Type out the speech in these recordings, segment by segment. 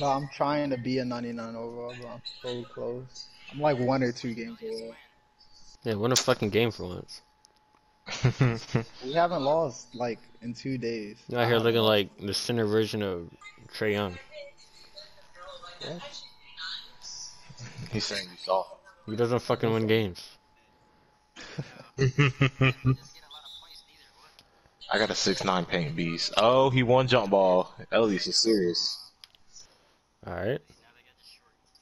But I'm trying to be a 99 overall, but I'm so close. I'm like one or two games away. Yeah, win a fucking game for once. We haven't lost like in two days. You're out here uh, looking like the center version of Trae Young. He's saying he's saw. He doesn't fucking win games. I got a six nine paint beast. Oh, he won jump ball. At least is serious. Alright.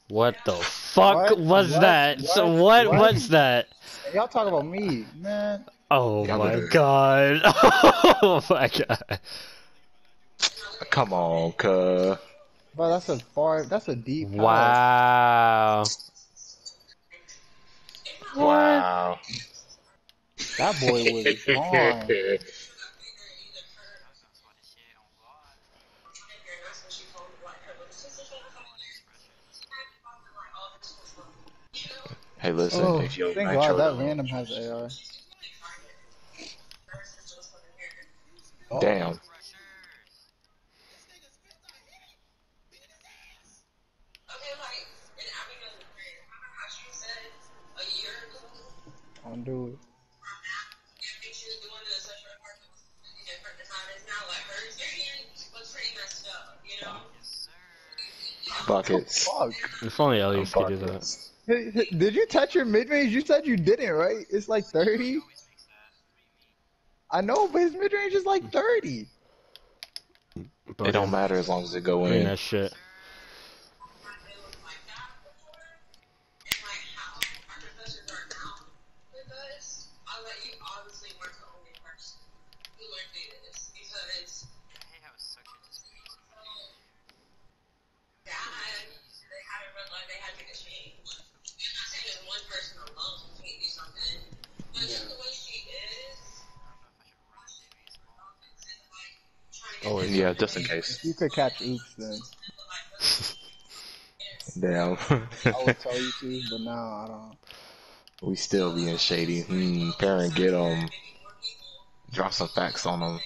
What the fuck What? was What? that? So what, What? was that? Y'all talk about me, man. Oh my god. Oh my god. Come on, cuh. But that's a far, that's a deep. pass. Wow. Wow. That boy was gone. Hey, listen, Oh, if you thank God that random has AR. Oh, Damn. Don't do it. Buckets. Fuck. If only Elias could do that. Buckets. Hey, hey, Did you touch your mid range? You said you didn't, right? It's like 30. I know, but his mid range is like 30. It don't matter as long as it go in. that shit. Yeah, just in case. If you could catch oops, then Damn. I would tell you to, but now I don't. we still being shady. Hmm, parent, get him. Drop some facts on him.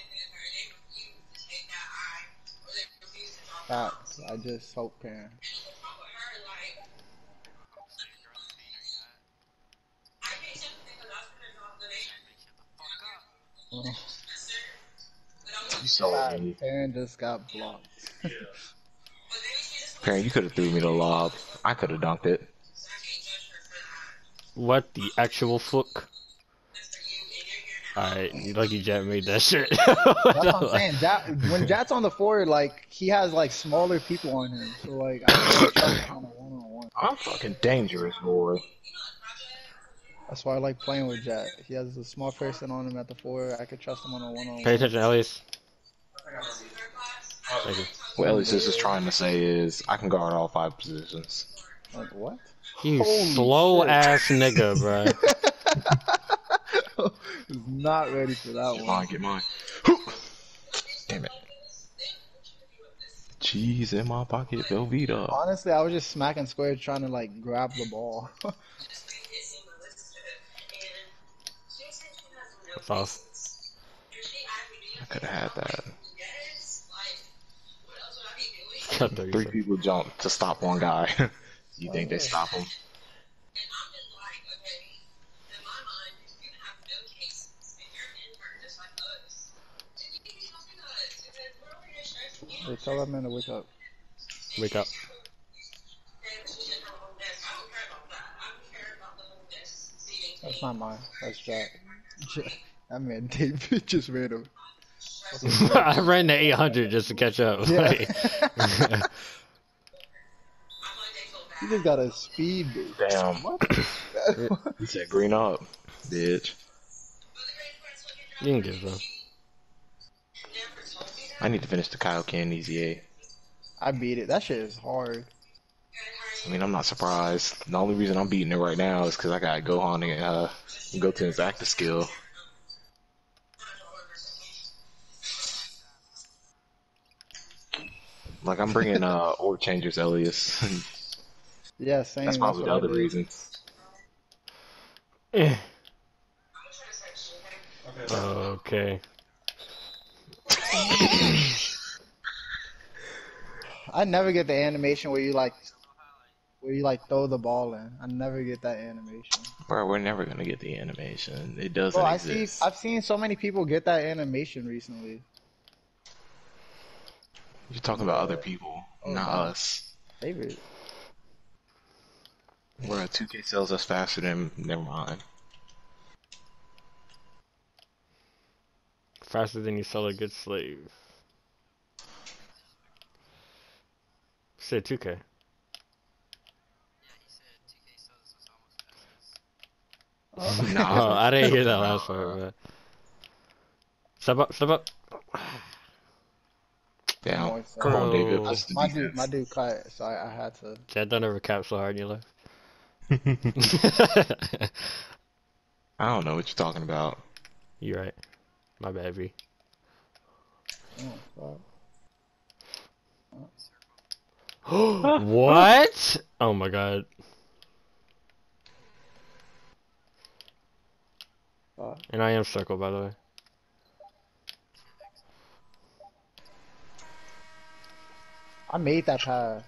Facts. I just hope can. You so Facts. mean. Perrin just got blocked. Perrin, you could have threw me the lob. I could have dunked it. What the actual fuck? Alright, you lucky Jet made that shit. That's what I'm saying. Jat, when Jat's on the floor, like he has like smaller people on him, so like I can't trust him on a one on one. I'm fucking dangerous, boy. That's why I like playing with Jat. He has a small person on him at the floor. I could trust him on a one on Pay one. Pay attention, Elias. Thank you. What Ellis is just trying to say is, I can guard all five positions. Like what? You Holy slow shit. ass nigga, bro. Was not ready for that Get one. mine, get mine. Damn it. Cheese in my pocket, Velveeta. Honestly, I was just smacking square trying to like grab the ball. That's off. I could have had that. Cut 30 Three seconds. people jump to stop one guy. you think they oh, stop him? Hey, tell that man to wake up. Wake up. That's not mine. That's Jack. That man David just ran him. I ran to 800 just to catch up. Yeah. Like- He just got a speed boost. Damn. What? You said green up, bitch. you can give them. I need to finish the Kyle Ken Easy A. I beat it. That shit is hard. I mean, I'm not surprised. The only reason I'm beating it right now is because I got Gohan and uh, go to his active skill. Like I'm bringing uh orb changers, Elias. Yeah, same. That's probably what the other did. reason. Eh. Okay. I never get the animation where you like, where you like throw the ball in. I never get that animation. Bro, we're never gonna get the animation. It doesn't Bro, I see. I've seen so many people get that animation recently. You're talking about other people, Oh, not no. us. Favorite. Bro, 2K sells us faster than. Never mind. Faster than you sell a good slave. Say 2K. Oh. Nah. Oh, I didn't hear that last part, but. Step up, step up. Damn. Moist, Come on, David. Bro. What's the My dude, my dude cut, so I, I had to. Chad, don't ever cap so hard in your life. I don't know what you're talking about. You're right. My bad, V. Oh, what? Oh my god. Fuck. And I am circle, by the way. I made that pass.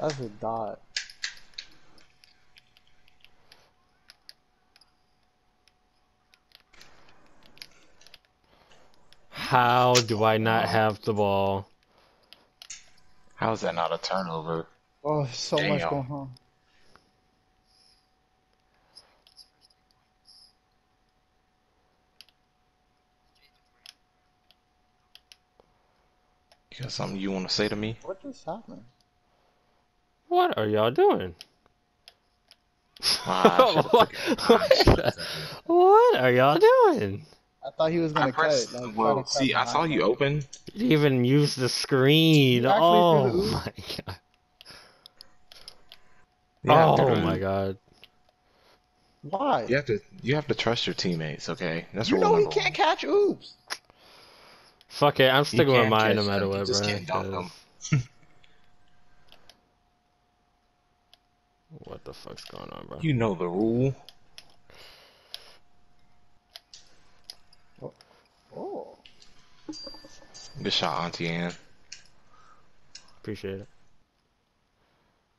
That's a dot. How do I not have the ball? How is that not a turnover? Oh, so much going on. You got something you want to say to me? What just happened? What are y'all doing? Ah, I what, what are y'all doing? I thought he was gonna pressed. cut. Like, to well, cut see, I saw him. you open. You didn't even use the screen. Oh the my god. Yeah, oh my god. Why? You have to. You have to trust your teammates. Okay, that's you know he can't catch oops. Fuck it, I'm sticking with mine no matter what, bro. can't dunk 'cause- them. What the fuck's going on, bro? You know the rule. Oh. Good shot, Auntie Anne. Appreciate it.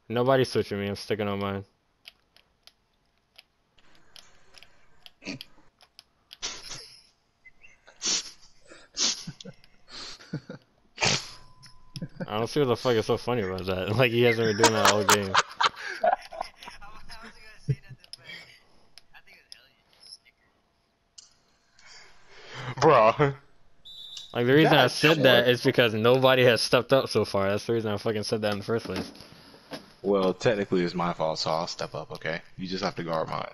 Nobody's switching me. I'm sticking on mine. I don't see what the fuck is so funny about that. Like he hasn't been doing that all game. Bro. Like the reason I said sure. that is because nobody has stepped up so far. That's the reason I fucking said that in the first place. Well, technically it's my fault, so I'll step up. Okay, you just have to guard mine.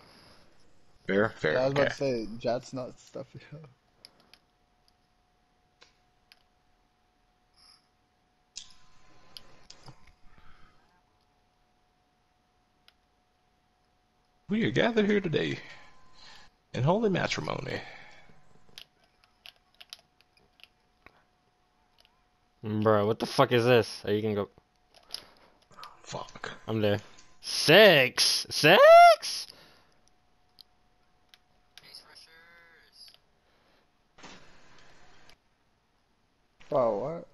Fair, fair. Yeah, I was okay. about to say, Jat's not stuff it up. We are gathered here today in holy matrimony. Bro, what the fuck is this? Oh, you can go. Fuck. I'm there. Six? Six? Bro, what?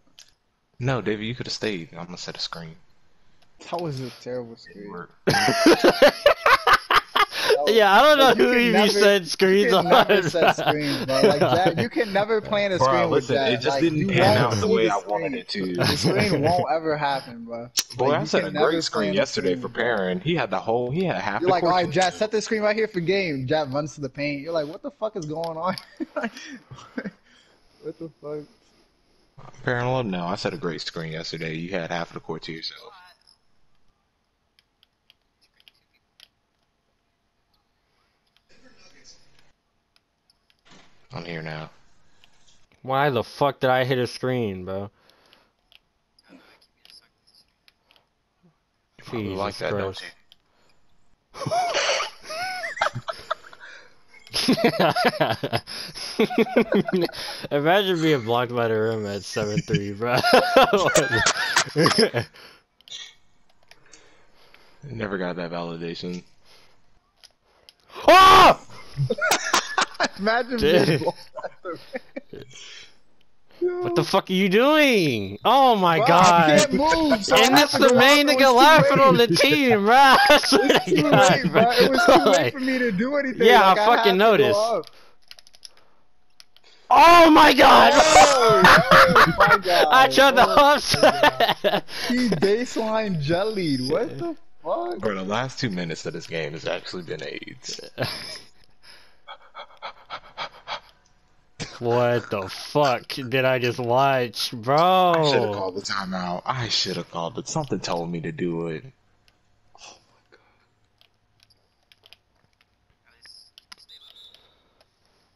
No, David, you could have stayed. I'm gonna set a screen. That was a terrible screen. Work. yeah, I don't know Like, you who can even never- said screens you on. can never set screens, bro. Like Jat, you can never plan a Bro, screen with that. It just Like, didn't pan out the way the I wanted it to. The screen won't ever happen, bro. Boy, Like, I you set a great screen yesterday screen, for bro. Perrin. He had the whole, he had half You're like, all right, to set the screen right here for game. Jat runs to the paint. You're like, what the fuck is going on? what the fuck? Perrin, let him know. I set a great screen yesterday. You had half of the court to yourself. I'm here now. Why the fuck did I hit a screen, bro? Jesus like that, Christ. Imagine being blocked by the room at 7-3, bro. Never got that validation. oh! Imagine Dude. being blocked by the rim. What the fuck are you doing? Oh my Bro, I god. can't move, so and have that's the main out, it nigga was too laughing on the team, bro. I swear It to was too late, bro. It was too Like- late for me to do anything. Yeah, like, I fucking to go noticed. Oh my god! Oh, oh my God. I tried to Oh, offset. He baseline jellied. What the fuck? For the last two minutes of this game has actually been AIDS. What the fuck did I just watch, bro? I should have bro? called the timeout. I should have called it. Something told me to do it. Oh my god.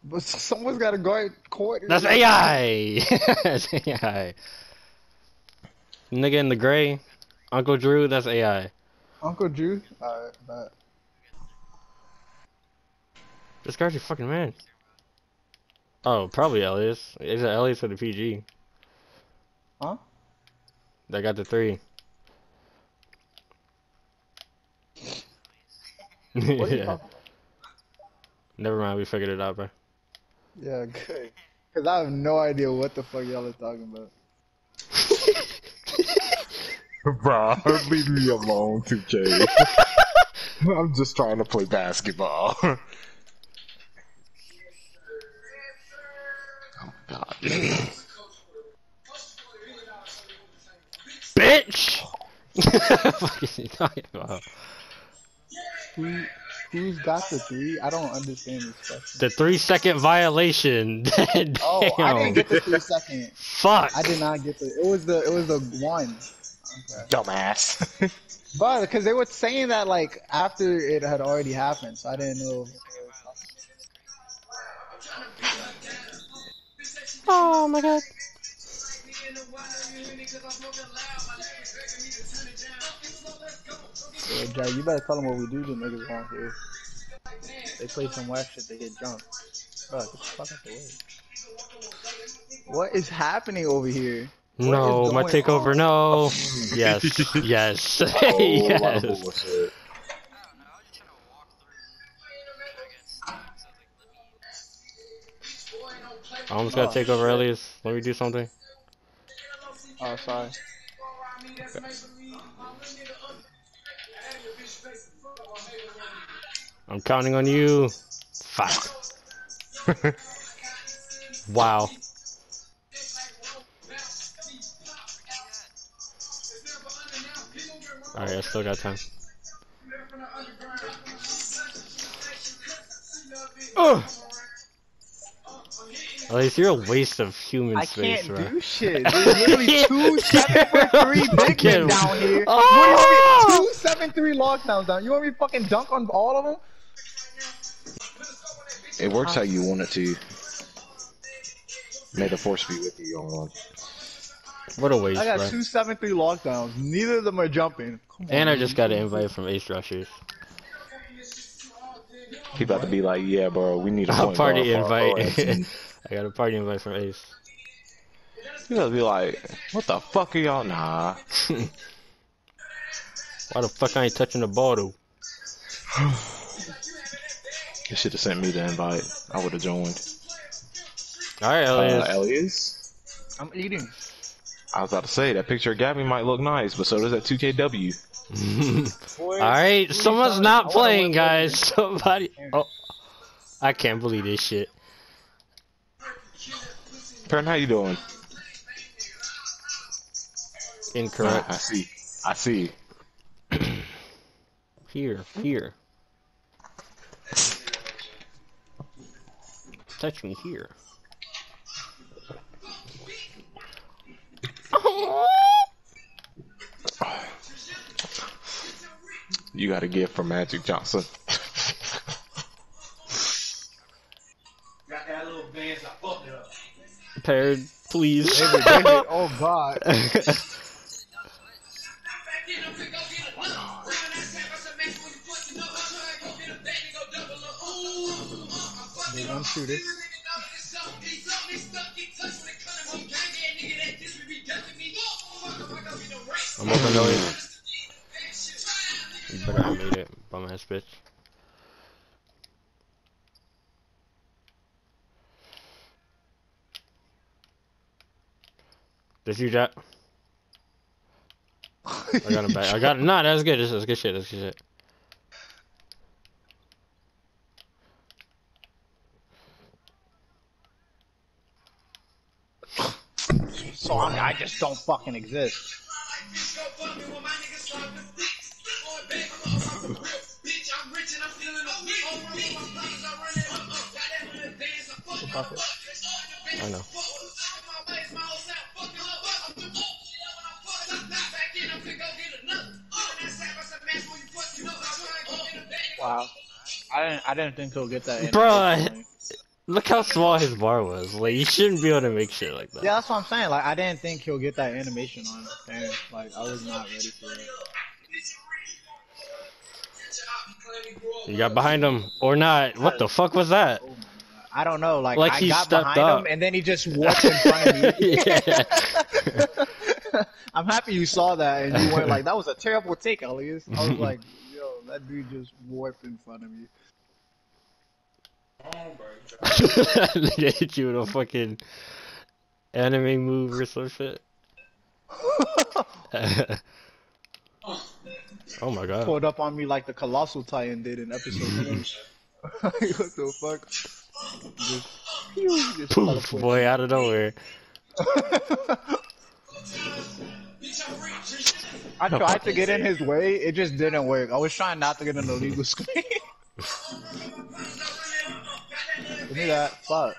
But someone's got to guard court. That's AI. that's AI. Nigga in the gray, Uncle Drew. That's AI. Uncle Drew. Alright, bet. This guy's your fucking man. Oh, probably Elias. Is it Elias or the PG? Huh? That got the three. What are you yeah. Never mind, we figured it out, bro. Yeah, good. Cause I have no idea what the fuck y'all are talking about. Bro, leave me alone, 2K. I'm just trying to play basketball. God. Bitch! What is he talking about? Who, who's got the three? I don't understand this question. The three second violation. Damn. Oh, I didn't get the three second. Fuck. I did not get the. It was the. It was the one. Okay. Dumbass. But because they were saying that like after it had already happened, so I didn't know. Oh my god. Yeah, Jay, you better tell them what we do to niggas around here. They play some whack shit, they get jumped. Bro, get the fuck out the way. What is happening over here? What No, my takeover, on? no. Yes, yes, Oh, yes. I almost gotta take over Elias. Let me do something. Oh, sorry. I'm counting on you. Fuck. wow. Alright, I still got time. Ugh. At least you're a waste of human I space, can't bro. do shit. There's literally two seven foot three big men down here. Oh! What do you want me? Two seven three lockdowns down. You want me to fucking dunk on all of them? It works how you want it to. May the force be with you on. What a waste, I got bro. two seven three lockdowns. Neither of them are jumping. Come on, And I man. just got an invite from Ace Rushers. He about to be like, yeah, bro, we need a A point party guard for our invite. team." I got a party invite from Ace. You about to be like, what the fuck are y'all? Nah. Why the fuck I ain't touching the ball though? You should have sent me the invite. I would have joined. Alright, Uh, Elias. Elias? I'm eating. I was about to say, that picture of Gabby might look nice, but so does that 2KW. Alright, someone's don't- I not wanna playing, guys. Somebody. Oh. I can't believe this shit. Perrin, how you doing? Incorrect. Ah, I see. I see. Here, here. Touch me here. You got a gift from Magic Johnson. Paired, please. David, David, oh god. They one shooter. I'm open to You better have made it, bum ass bitch. Did you Jack? I got him back. I got him. Nah, that's good. This is good shit. That's good shit. So I, mean, I just don't fucking exist. I know. Wow. I didn't. I didn't think he'll get that. Bruh. Look how small his bar was. Like you shouldn't be able to make shit like that. Yeah, that's what I'm saying. Like, I didn't think he'll get that animation on it. And, like, I was not ready for it. You got behind him or not? What the fuck was that? Oh. I don't know. Like, Like I he got stepped behind up. him and then he just walked in front of me. I'm happy you saw that and you weren't like, that was a terrible take, Elias. I was like, yo, that dude just warped in front of me. they hit you with a fucking anime move or some shit. oh my god. Pulled up on me like the Colossal Titan did in episode one. what the fuck? Just, just Poof, boy, out of nowhere. I tried to get in his way, it just didn't work. I was trying not to get in the legal screen. Give me that. Fuck.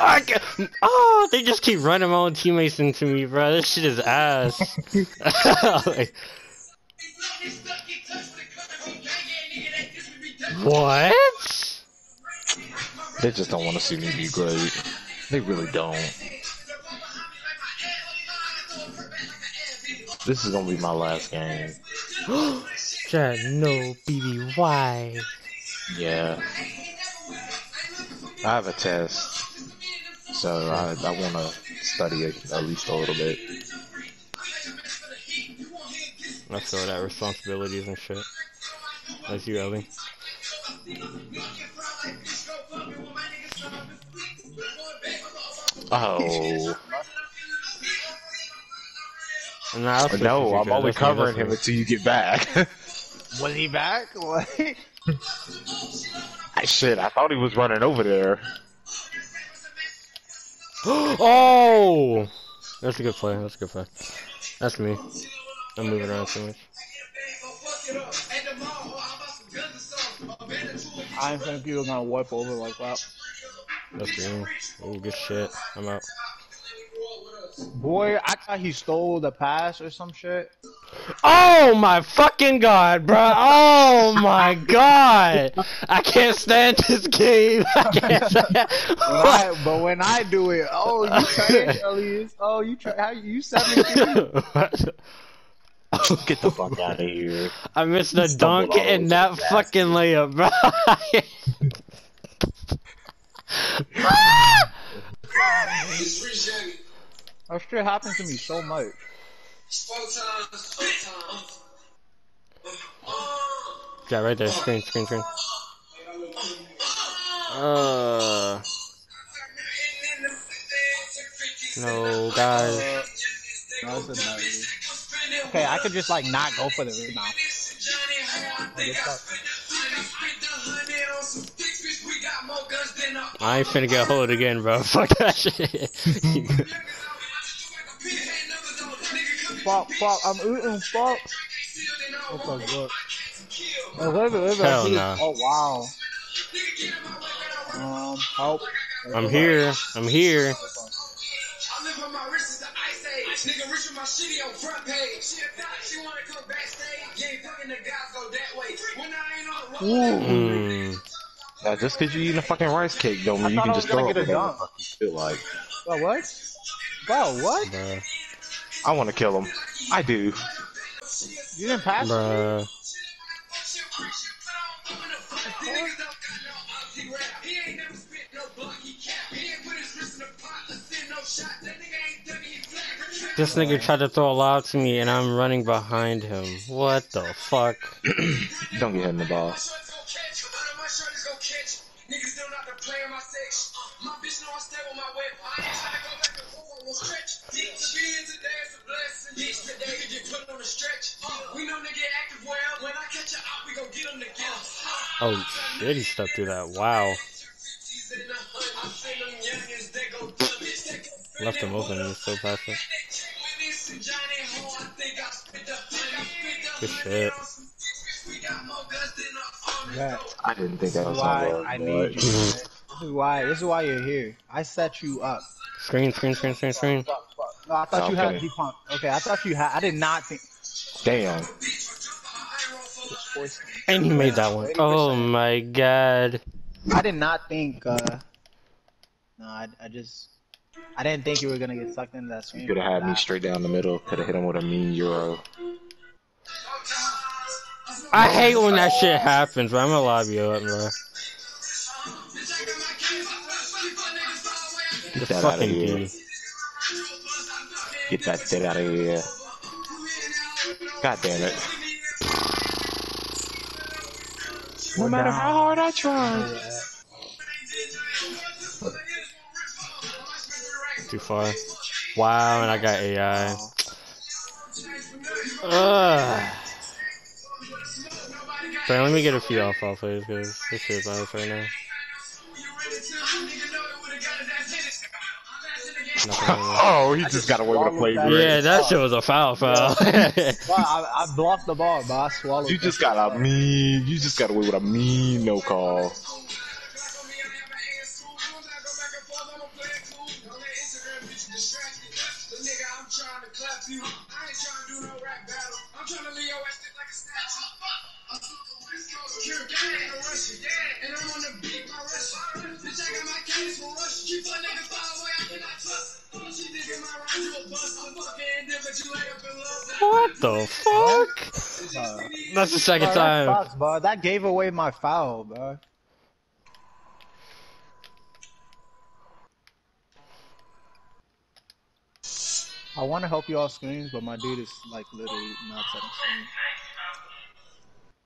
I ca- oh, they just keep running my own teammates into me, bro. This shit is ass. Like, what? They just don't want to see me be great. They really don't. This is gonna be my last game. Jack, no BBY. Yeah. I have a test, so I I want to study it at least a little bit. I feel that responsibilities and shit. That's you, Ellie. Oh And I also no, I'm only covering him until you get back. Was he back? What? Shit, I thought he was running over there. oh! That's a good play. That's a good play. That's me. I'm moving around too much. I think you're gonna wipe over like that. That's green. Oh, good shit. I'm out. Boy, I thought he stole the pass or some shit. Oh my fucking god, bro! Oh my god! I can't stand this game. I can't stand. When I, but when I do it, oh, you trash, Elias. Oh, you try. How you 17? Get the fuck out of here. I missed the dunk all and that fucking layup, bro. That shit happens to me so much. yeah, right there. Screen, screen, screen. Uh, no, guys. No, it's a no. Okay, I could just like not go for the rebound. I ain't finna get hold again, bro. Fuck that shit. Fuck, fuck, I'm eating, fuck. Okay, good. Oh, wait, wait, wait, Hell nah. Oh, wow. Um, help. I'm here. I'm here. I live on my wrist is the ice age. Nigga rich with my shitty on front page. She a thought she wanna come backstage. Yeah, fucking the guys go that way. When I ain't on the road. Ooh. Now, just because you're eating a fucking rice cake don't mean you can I was just gonna throw it get a whatever the dunk. fuck you feel like. Bro, what? Bro, what? Bruh. I want to kill him. I do. You didn't pass it? Bruh. This nigga tried to throw a lob to me and I'm running behind him. What the fuck? Don't get hit in the ball. Oh shit, he stepped through that. Wow. Left him open and he's still passing. Good shit. That, I didn't think that was why on I need you. man. This is why. This is why you're here. I set you up. Screen, screen, screen, screen, screen. Fuck, fuck. No, I thought you had Okay. deep pump. Okay, I thought you had. I did not think. Damn. And he made that one. Oh my god. I did not think. uh No, I, I just. I didn't think you were gonna get sucked into that swing. Could have had me straight down the middle. Could have hit him with a mean euro. I hate when that shit happens, but I'm gonna lob you up, bro. The Get that out of fucking here. Get that shit out of here. God damn it. No matter how hard I try. Too far. Wow, and I got AI. Ugh. Bro, let me get a few off off players because this shit's nice right now. Nothing oh, he just got away with a play. Yeah, that shit was a foul foul. Well, I, I blocked the ball, but I swallowed. You just got a mean. You just got away with a mean no call. What the fuck? Uh, That's the second bro, that time. sucks, bro. That gave away my foul, bro. I want to help you off screens, but my dude is like literally not setting screen.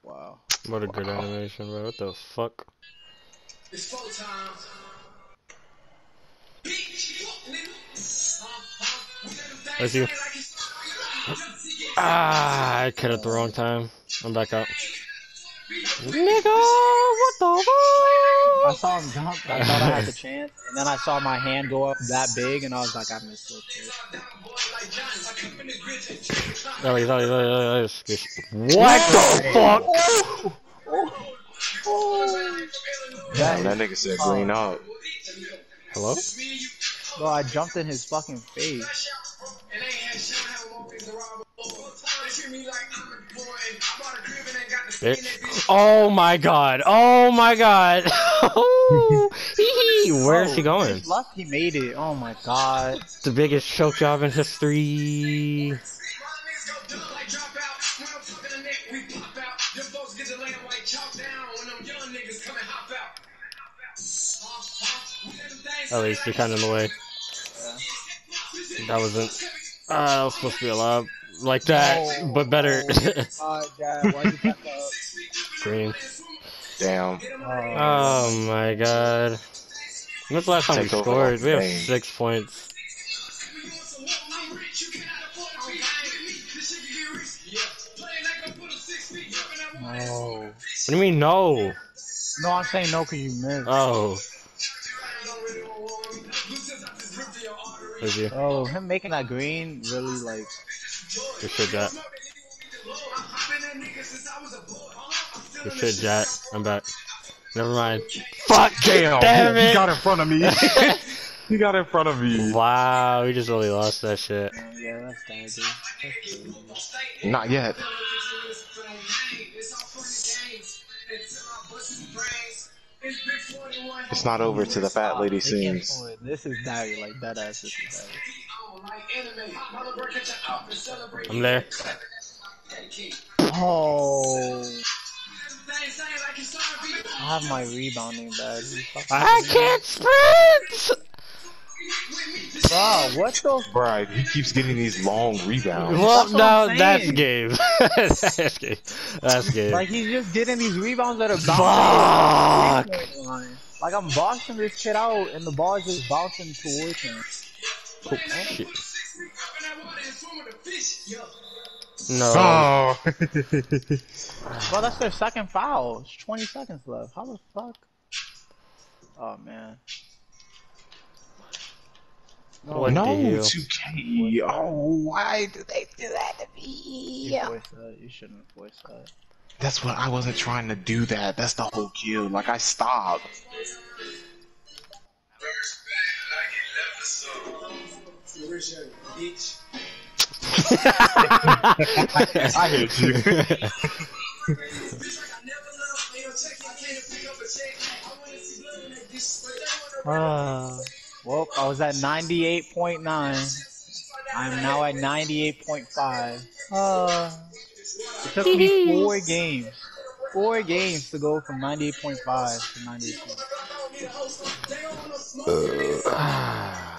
Wow. What a good animation, bro. What the fuck? It's full time. That's you. Ah, I cut at the wrong time. I'm back up. Nigga, what the fuck? I saw him jump. I thought I had the chance, and then I saw my hand go up that big, and I was like, I missed it. Oh, he's always, always, always. What the fuck? Damn, that nigga said green out. Hello? Bro, I jumped in his fucking face. Bitch. Oh my god. Oh my god. Where is he going? Luck, he made it. Oh my god. The biggest choke job in history. At least you're kind of in the way. That wasn't. Uh, that was supposed to be a lob. Like that, oh but better. Dad, why'd you? Green. Damn. Oh, Oh my god. When's the last time we Take over scored? We have six points. no. What do you mean no? No, I'm saying no because you missed. Oh. You. Oh, him making that green really like. Good shit, Jack. Good shit, Jack. I'm back. Never mind. Fuck! Damn. Damn He it! got in front of me. he got in front of me. Wow, we just really lost that shit. Yeah, that's bad, Not yet. It's not over to the fat lady dude. They can't sings. pull it. This is Barry, like that ass. Is Barry. I'm there. Oh. I have my rebounding bad. I can't sprint! Bro, what the? Right, he keeps getting these long rebounds. Well, That's no, that's game. that's game. That's game. Like he's just getting these rebounds that are bouncing. Fuck! off the line. Like I'm boxing this kid out, and the ball's just bouncing towards him. Oh shit. Oh. No. Bro, that's their second foul. It's 20 seconds left. How the fuck? Oh man. What no, 2K. Oh, why do they do that to You me? that. You shouldn't have voiced that. That's what I wasn't trying to do. That. That's the whole kill. Like I stopped. I hate you. Uh, well, I was at 98.9. I'm now at 98.5. Uh, it took me four games. Four games to go from 98.5 to 98. Ah.